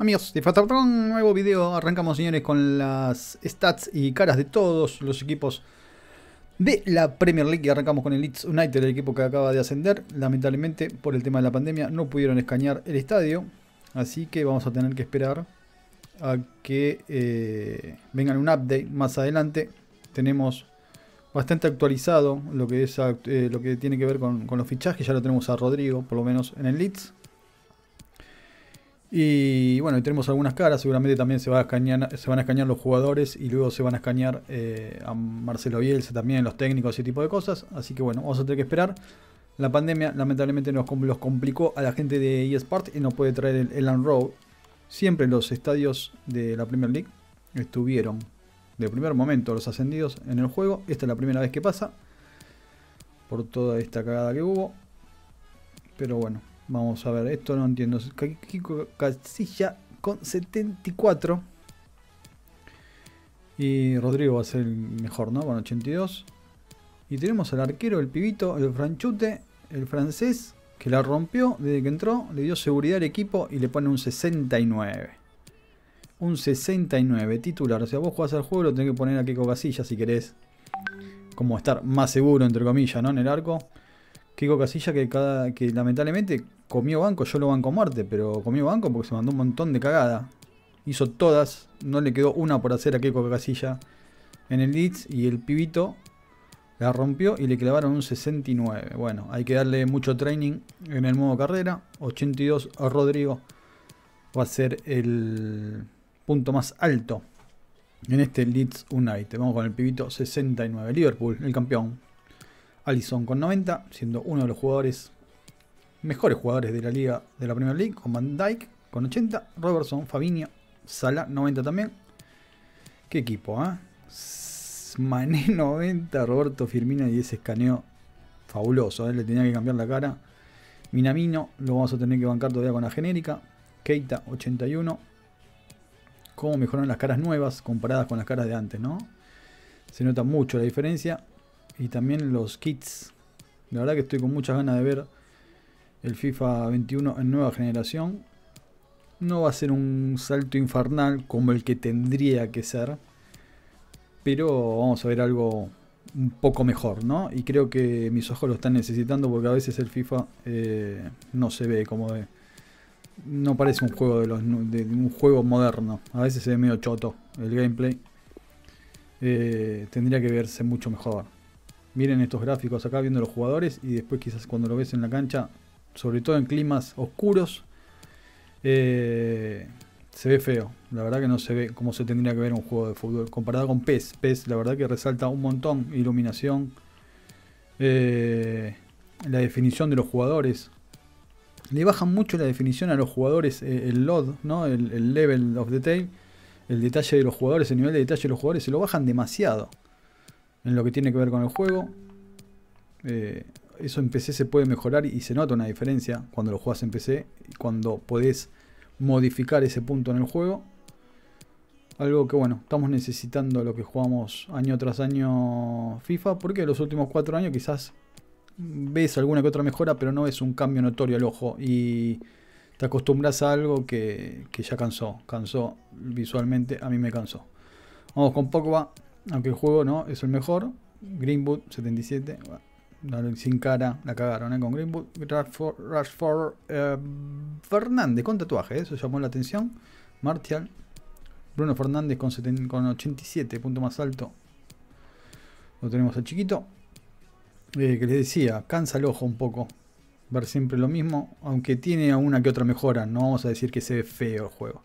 Amigos de un nuevo video. Arrancamos, señores, con las stats y caras de todos los equipos de la Premier League. Y arrancamos con el Leeds United, el equipo que acaba de ascender. Lamentablemente, por el tema de la pandemia, no pudieron escanear el estadio. Así que vamos a tener que esperar a que eh, vengan un update más adelante. Tenemos bastante actualizado lo que, es, eh, lo que tiene que ver con, con los fichajes. Ya lo tenemos a Rodrigo, por lo menos en el Leeds. Y bueno, tenemos algunas caras, seguramente también se, va a se van a escanear los jugadores y luego se van a escanear eh, a Marcelo Bielsa también, los técnicos, ese tipo de cosas. Así que bueno, vamos a tener que esperar. La pandemia lamentablemente nos los complicó a la gente de eSport y no puede traer el Elan Road. Siempre los estadios de la Premier League estuvieron de primer momento los ascendidos en el juego. Esta es la primera vez que pasa por toda esta cagada que hubo. Pero bueno, Vamos a ver, esto no entiendo. Kiko Casilla con 74. Y Rodrigo va a ser el mejor, ¿no? Con 82. Y tenemos al arquero, el pibito, el franchute, el francés, que la rompió desde que entró, le dio seguridad al equipo y le pone un 69. Un 69 titular. O sea, vos jugás al juego, lo tenés que poner a Kiko Casilla si querés. Como estar más seguro, entre comillas, ¿no? En el arco. Kiko Casilla que, cada, que lamentablemente comió banco, yo lo banco muerte, pero comió banco porque se mandó un montón de cagada. Hizo todas, no le quedó una por hacer a Kiko Casilla en el Leeds y el pibito la rompió y le clavaron un 69. Bueno, hay que darle mucho training en el modo carrera. 82 a Rodrigo va a ser el punto más alto en este Leeds United. Vamos con el pibito 69. Liverpool, el campeón. Allison con 90, siendo uno de los jugadores mejores jugadores de la liga de la Premier League, con Van Dyke con 80, Robertson, Fabinho, Sala 90 también. Qué equipo, ¿eh? Mané 90, Roberto Firmino y ese escaneo fabuloso, ¿eh? le tenía que cambiar la cara. Minamino lo vamos a tener que bancar todavía con la genérica. Keita 81. Cómo mejoran las caras nuevas comparadas con las caras de antes, ¿no? Se nota mucho la diferencia y también los kits. La verdad que estoy con muchas ganas de ver el FIFA 21 en nueva generación. No va a ser un salto infernal como el que tendría que ser. Pero vamos a ver algo un poco mejor, ¿no? Y creo que mis ojos lo están necesitando porque a veces el FIFA eh, no se ve como de... No parece un juego de, los, de un juego moderno. A veces se ve medio choto el gameplay. Eh, tendría que verse mucho mejor. Miren estos gráficos acá viendo los jugadores y después quizás cuando lo ves en la cancha, sobre todo en climas oscuros, eh, se ve feo. La verdad que no se ve como se tendría que ver un juego de fútbol. Comparado con PES. PES la verdad que resalta un montón. Iluminación. Eh, la definición de los jugadores. Le bajan mucho la definición a los jugadores. Eh, el LOD, ¿no? El, el, level of detail. El detalle de los jugadores. El nivel de detalle de los jugadores. Se lo bajan demasiado en lo que tiene que ver con el juego. Eh, eso en PC se puede mejorar y se nota una diferencia cuando lo juegas en PC y cuando podés modificar ese punto en el juego. Algo que bueno, estamos necesitando lo que jugamos año tras año FIFA, porque los últimos cuatro años quizás ves alguna que otra mejora, pero no es un cambio notorio al ojo y te acostumbras a algo que, que ya cansó, cansó visualmente, a mí me cansó. Vamos con Pogba, aunque el juego no es el mejor. Greenwood 77. sin cara, la cagaron ¿eh? con Greenwood. Rashford, eh, Fernández con tatuaje, eso llamó la atención. Martial. Bruno Fernández con, con 87, punto más alto. Lo tenemos al chiquito. Eh, que les decía, cansa el ojo un poco. Ver siempre lo mismo. Aunque tiene alguna que otra mejora. No vamos a decir que se ve feo el juego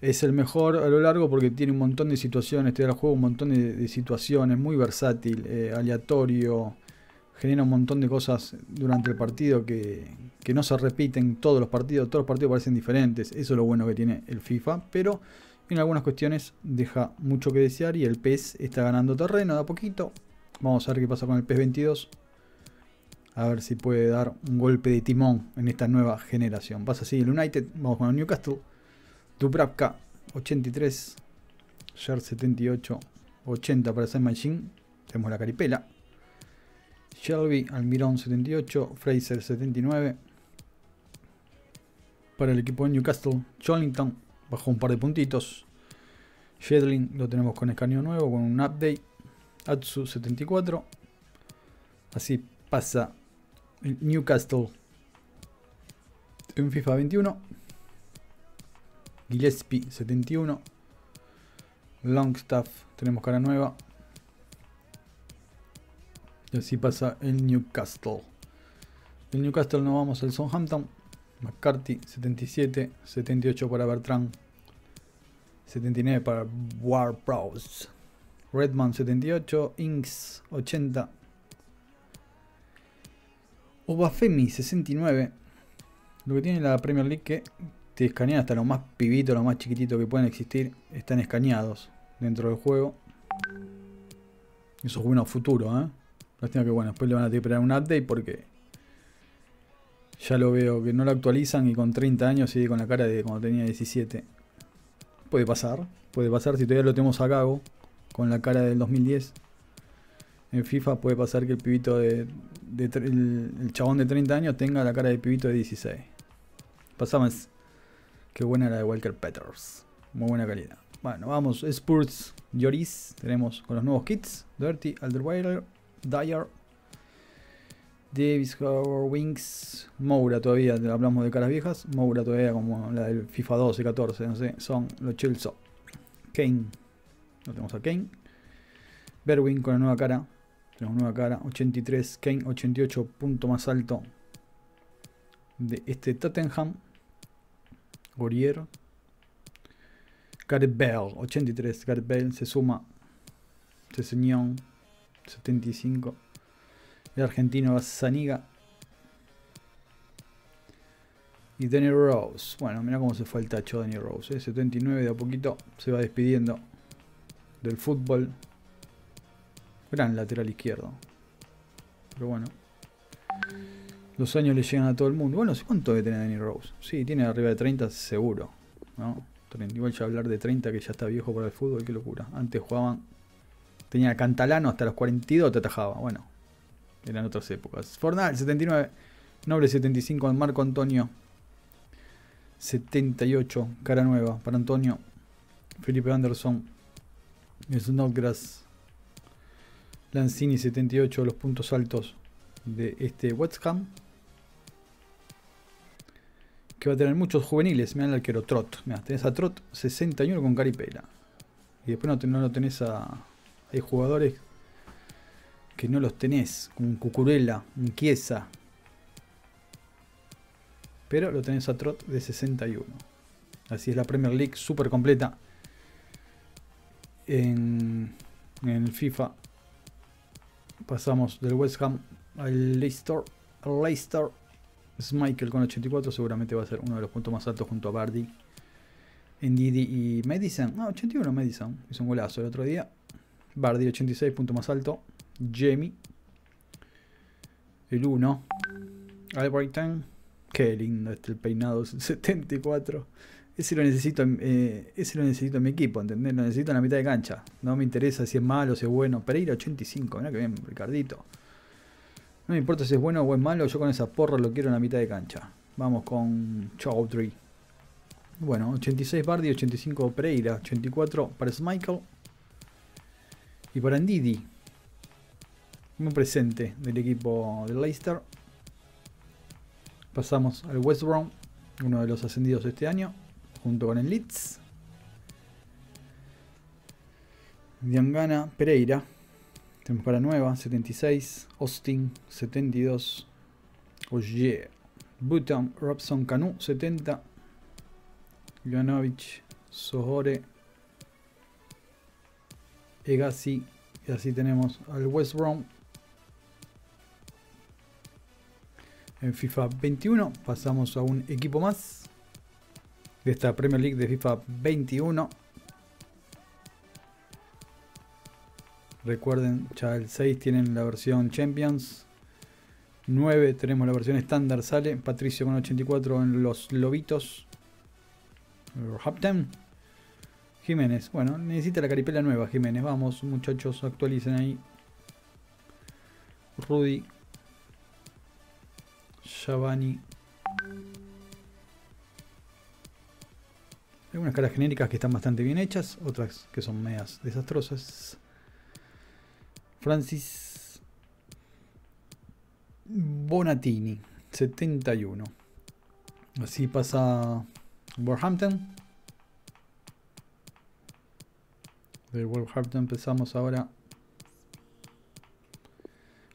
es el mejor a lo largo porque tiene un montón de situaciones, te da el juego un montón de, situaciones, muy versátil, eh, aleatorio, genera un montón de cosas durante el partido que, que, no se repiten todos los partidos, todos los partidos parecen diferentes, eso es lo bueno que tiene el FIFA, pero en algunas cuestiones deja mucho que desear y el PES está ganando terreno de a poquito. Vamos a ver qué pasa con el PES 22. A ver si puede dar un golpe de timón en esta nueva generación. Pasa así el United, vamos con el Newcastle. Dubravka 83, Yer 78, 80 para Sam Machine, tenemos la caripela. Shelby, Almirón 78, Fraser 79. para el equipo de Newcastle. Jolinton bajó un par de puntitos. Shedlin lo tenemos con escaneo nuevo, con un update. Atsu 74. Así pasa Newcastle en FIFA 21. Gillespie 71. Longstaff, tenemos cara nueva. Y así pasa el Newcastle. El Newcastle no vamos al Southampton. McCarthy 77, 78 para Bertrand, 79 para Warpros, Redman 78, Inks 80, Obafemi 69. Lo que tiene la Premier League que te escanean hasta lo más pibito, lo más chiquitito que pueden existir, están escaneados dentro del juego. Eso es bueno futuro, ¿eh? Lástima que bueno, después le van a esperar un update porque ya lo veo que no lo actualizan y con 30 años sigue con la cara de cuando tenía 17. Puede pasar, puede pasar si todavía lo tenemos a Gago con la cara del 2010. En FIFA puede pasar que el pibito de, el, chabón de 30 años tenga la cara de pibito de 16. Pasamos. Qué buena la de Walker Peters. Muy buena calidad. Bueno, vamos. Spurs Lloris. Tenemos con los nuevos kits. Dirty, Alderweiler, Dyer, Davis, Howard, Wings, Moura todavía, hablamos de caras viejas, Moura todavía como la del FIFA 12, 14, no sé, son los Chelsea. Kane, lo tenemos a Kane. Berwin con la nueva cara, tenemos nueva cara, 83, Kane 88, punto más alto de este Tottenham. Gorier. Gareth Bell, 83, Gareth Bell se suma. Ceseñón, 75. El argentino Zaniga. Y Danny Rose. Bueno, mira cómo se fue el tacho Danny Rose. 79 ¿eh? de a poquito se va despidiendo del fútbol. Gran lateral izquierdo. Pero bueno. Los años le llegan a todo el mundo. Bueno, ¿cuánto debe tener Danny Rose? Sí, tiene arriba de 30 seguro. ¿no? Igual ya hablar de 30 que ya está viejo para el fútbol, qué locura. Antes jugaban... Tenía Cantalano hasta los 42 te atajaba. Bueno, eran otras épocas. Fornal, 79. Noble 75. Marco Antonio. 78. Cara nueva para Antonio. Felipe Anderson. Snodgrass. Lanzini 78. Los puntos altos de este West Ham. Que va a tener muchos juveniles. Mira el arquero Trot. Mira, tenés a Trot 61 con Caripela. Y después no, no lo tenés a. Hay jugadores que no los tenés, como un Cucurella, un Chiesa. Pero lo tenés a Trot de 61. Así es la Premier League súper completa. En, en FIFA pasamos del West Ham al Leicester. Leicester Michael con 84, seguramente va a ser uno de los puntos más altos junto a Bardi. En Didi y Madison. Ah, 81 Madison. Hizo un golazo el otro día. Bardi 86, punto más alto. Jamie. El 1. Albrighton. Qué lindo este el peinado 74. Ese lo necesito, eh, ese lo necesito en mi equipo, ¿entendés? Lo necesito en la mitad de cancha. No me interesa si es malo, si es bueno. Pereira 85, mira que bien, Ricardito. No me importa si es bueno o es malo, yo con esa porra lo quiero en la mitad de cancha. Vamos con Chaudry. Bueno, 86 Bardi, 85 Pereira, 84 para Michael. Y para Ndidi, un presente del equipo de Leicester. Pasamos al West Brom, uno de los ascendidos este año, junto con el Leeds. Diangana Pereira, tenemos nueva, 76. Austin, 72. Oye, Button, Robson Canu, 70. Janovic, Sohore, Egasi. Y así tenemos al West Brom en FIFA 21. Pasamos a un equipo más de esta Premier League de FIFA 21. Recuerden, ya el 6 tienen la versión Champions. 9 tenemos la versión estándar, sale. Patricio con 84 en los lobitos. Hapten. Jiménez. Bueno, necesita la caripela nueva, Jiménez. Vamos, muchachos, actualicen ahí. Rudy Giovanni. Algunas caras genéricas que están bastante bien hechas, otras que son medias desastrosas. Francis Bonatini, 71. Así pasa Wolverhampton. De Wolverhampton empezamos ahora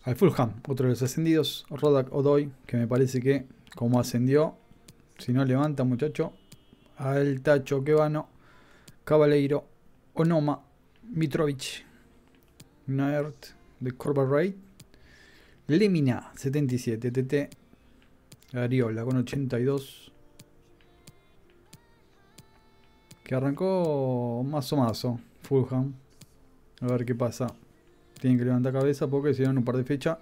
al Fulham, otro de los ascendidos, Rodak Odoy, que me parece que como ascendió, si no levanta muchacho, al Tacho Quevano, Cabaleiro, Onoma, Mitrovic, Naert de Corporate, Lemina 77, TT, Ariola con 82, que arrancó más o mazo, Fulham, a ver qué pasa. Tienen que levantar cabeza porque si en un par de fechas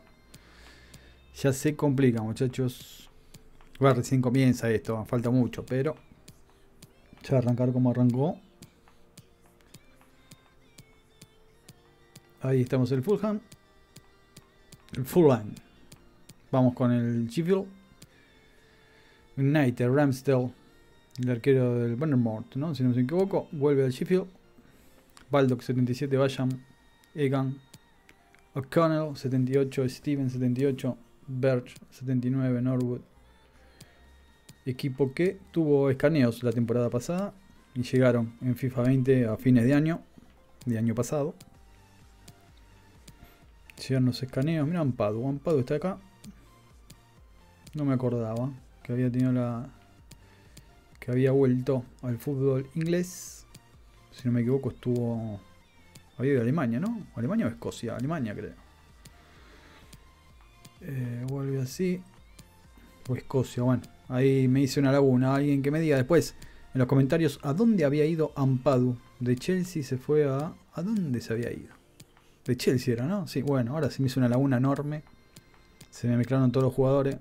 ya se complica muchachos. Bueno, recién comienza esto, falta mucho, pero ya arrancar como arrancó. Ahí estamos el Fulham. El Fulham. Vamos con el Sheffield. United, Ramsdale. El arquero del Bannermort, ¿no? Si no me equivoco. Vuelve al Sheffield. Baldock 77, Bayam. Egan. O'Connell 78, Steven 78, Birch 79, Norwood. Equipo que tuvo escaneos la temporada pasada y llegaron en FIFA 20 a fines de año, de año pasado. Llegaron los escaneos. Mira, Ampadu. Ampadu está acá. No me acordaba que había tenido la. que había vuelto al fútbol inglés. Si no me equivoco, estuvo. Había de Alemania, ¿no? Alemania o Escocia. Alemania, creo. Eh, vuelve así. O Escocia, bueno. Ahí me hice una laguna. Alguien que me diga después en los comentarios a dónde había ido Ampadu. De Chelsea se fue a. ¿A dónde se había ido? De Chelsea era, ¿no? Sí, bueno, ahora se me hizo una laguna enorme. Se me mezclaron todos los jugadores.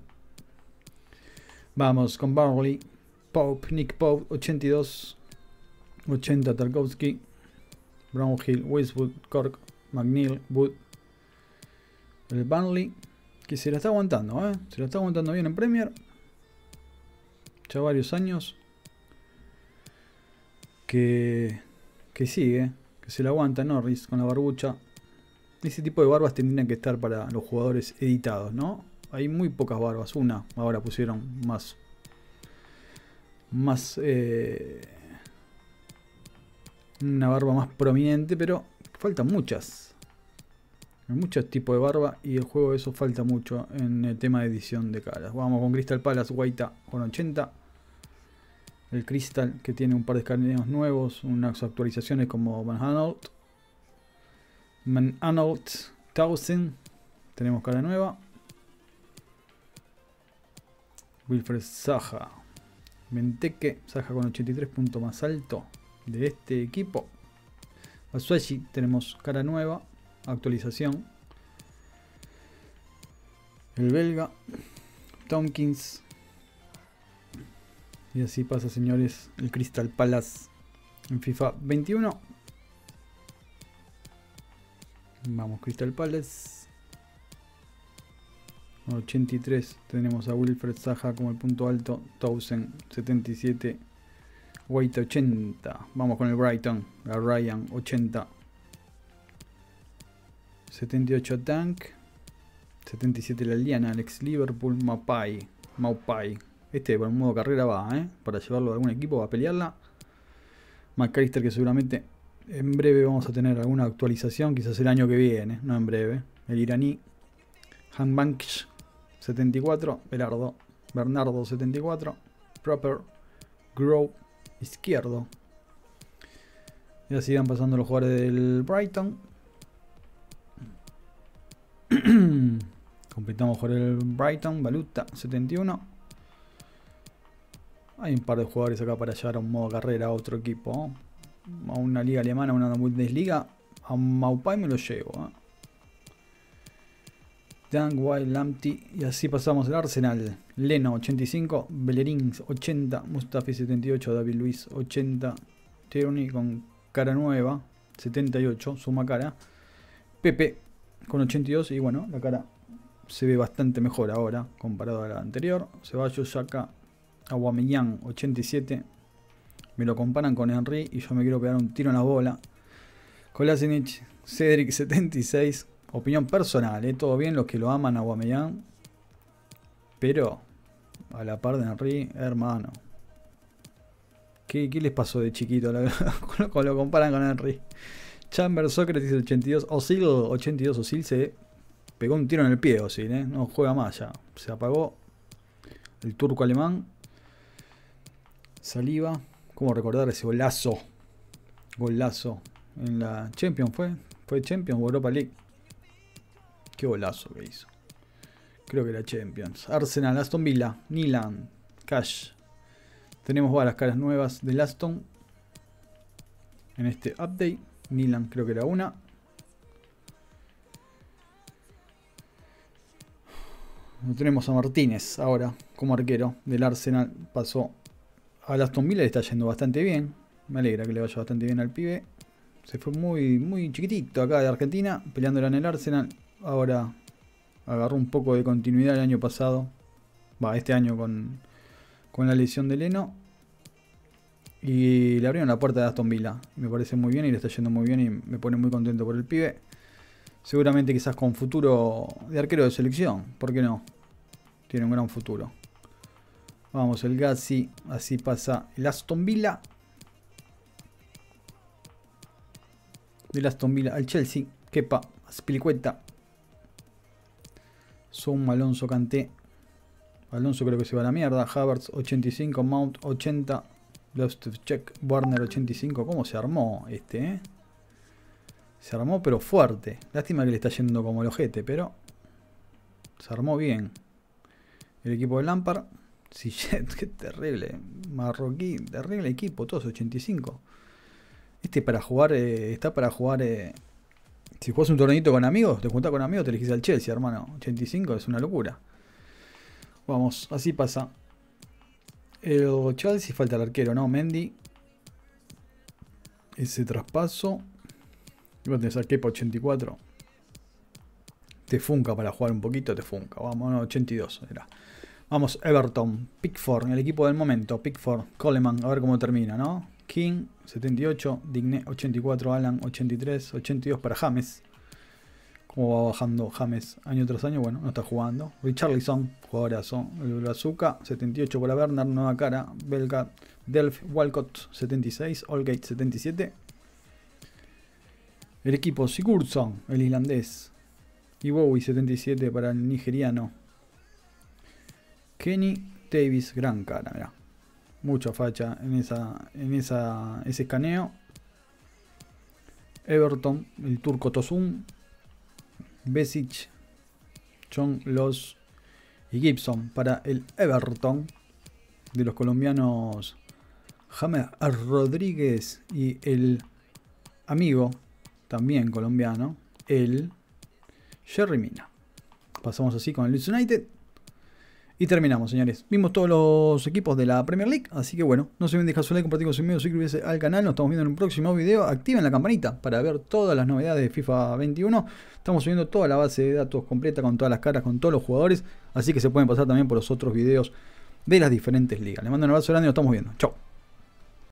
Vamos con Barley, Pope, Nick Pope, 82, 80 Tarkovsky, Brownhill, Westwood, Cork, McNeil, Wood. El Burnley, que se la está aguantando, ¿eh? Se la está aguantando bien en Premier. Ya varios años. Que, que sigue, que se la aguanta Norris con la barbucha. Ese tipo de barbas tendrían que estar para los jugadores editados, ¿no? Hay muy pocas barbas. Una, ahora pusieron más. Más. Eh, una barba más prominente, pero faltan muchas. Hay muchos tipos de barba y el juego de eso falta mucho en el tema de edición de caras. Vamos con Crystal Palace Guaita con 80. El Crystal que tiene un par de escaneos nuevos, unas actualizaciones como Van Van Arnold 1000. Tenemos cara nueva. Wilfred Saja. Menteque, Saja con 83 puntos más alto de este equipo. Asuashi tenemos cara nueva, actualización. El belga, Tompkins. Y así pasa, señores, el Crystal Palace en FIFA 21. Vamos, Crystal Palace. 83 tenemos a Wilfred Saja como el punto alto, Towson 77, White 80, vamos con el Brighton, a Ryan 80, 78 Tank, 77 la Liana, Alex Liverpool, Mapai, Maupai, este por modo carrera va, ¿eh? para llevarlo a algún equipo a pelearla, McAllister que seguramente en breve vamos a tener alguna actualización, quizás el año que viene, no en breve, el iraní, Hanbanks 74, Belardo, Bernardo 74, Proper, Grow, izquierdo. Y así van pasando los jugadores del Brighton. Completamos por el Brighton, Baluta 71. Hay un par de jugadores acá para llevar a un modo carrera a otro equipo. A una liga alemana, a una Bundesliga. A Maupai me lo llevo. ¿eh? Dan Wild Lamptey y así pasamos al Arsenal. Leno 85, Bellerín 80, Mustafi 78, David Luis 80, Tierney con cara nueva 78, suma cara. Pepe con 82 y bueno, la cara se ve bastante mejor ahora comparado a la anterior. Ceballos, Yaka, Aguamellán 87, Me lo comparan con Henry y yo me quiero pegar un tiro en la bola. Kolasinic, Cedric 76. Opinión personal, ¿eh? todo bien los que lo aman a Guamellán. Pero a la par de Henry, hermano. ¿Qué, les pasó de chiquito cuando lo comparan con Henry? Chamber Socrates 82, Osil 82, Osil se pegó un tiro en el pie, Osil, ¿eh? no juega más ya. Se apagó el turco alemán. Saliva, ¿cómo recordar ese golazo? Golazo en la Champions fue, fue Champions o Europa League. Qué golazo que hizo. Creo que era Champions. Arsenal, Aston Villa, Milan, Cash. Tenemos varias caras nuevas del Aston. En este update. Milan creo que era una. tenemos a Martínez ahora como arquero del Arsenal. Pasó al Aston Villa, le está yendo bastante bien. Me alegra que le vaya bastante bien al pibe. Se fue muy, muy chiquitito acá de Argentina, peleándola en el Arsenal ahora agarró un poco de continuidad el año pasado. Va, este año con, con la lesión de Leno. Y le abrieron la puerta de Aston Villa. Me parece muy bien y le está yendo muy bien y me pone muy contento por el pibe. Seguramente quizás con futuro de arquero de selección. ¿Por qué no? Tiene un gran futuro. Vamos, el Gassi. Así pasa el Aston Villa. Del Aston Villa al Chelsea. Kepa, Spilicueta, Zoom, Alonso, Canté. Alonso creo que se va a la mierda. Havertz 85, Mount 80. Check, Warner 85. ¿Cómo se armó este? Eh? Se armó pero fuerte. Lástima que le está yendo como el ojete, pero se armó bien. El equipo de Lampard. Sí, qué terrible. Marroquí, terrible equipo, todos 85. Este para jugar, eh, está para jugar eh, si juegas un torneito con amigos, te juntás con amigos, te elegís al Chelsea, hermano. 85 es una locura. Vamos, así pasa. El Chelsea falta el arquero, ¿no? Mendy. Ese traspaso. Y vos tenés Kepa 84. Te funca para jugar un poquito, te funca. Vamos, no, 82 era. Vamos, Everton, Pickford, el equipo del momento. Pickford, Coleman, a ver cómo termina, ¿no? King, 78. Digné, 84. Alan, 83. 82 para James. Como va bajando James año tras año, bueno, no está jugando. Richarlison, jugadorazo. El Brazuca, 78 para Bernard, nueva cara. Belga, Delph, Walcott, 76. Allgate, 77. El equipo Sigurdsson, el islandés. Y Bowie, 77 para el nigeriano. Kenny Davis, gran cara, mirá mucha facha en, esa, en esa, ese escaneo. Everton, el turco Tosun, Besic, John Los y Gibson para el Everton de los colombianos James Rodríguez y el amigo también colombiano, el Jerry Mina. Pasamos así con el United. Y terminamos, señores. Vimos todos los equipos de la Premier League. Así que bueno, no se olviden dejar su like, compartir con sus amigos, suscribirse al canal. Nos estamos viendo en un próximo video. Activen la campanita para ver todas las novedades de FIFA 21. Estamos subiendo toda la base de datos completa con todas las caras, con todos los jugadores. Así que se pueden pasar también por los otros videos de las diferentes ligas. Les mando un abrazo grande y nos estamos viendo. Chao.